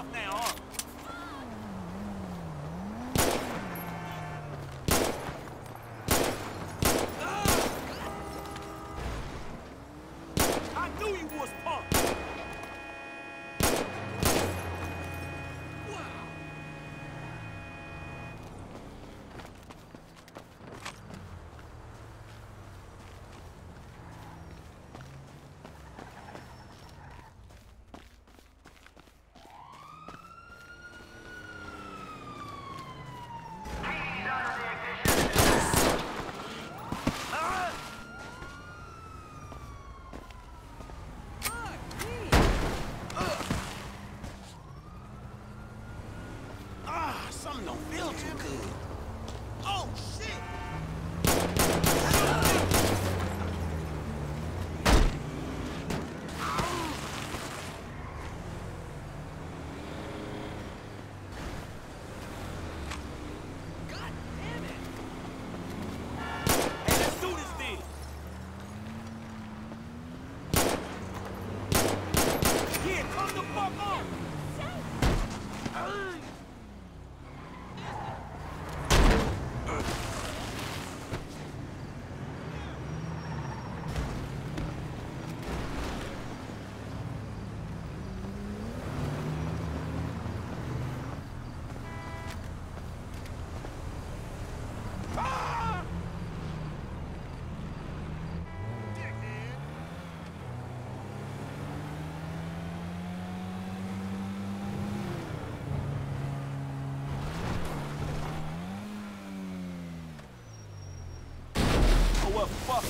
yourself now, Fuck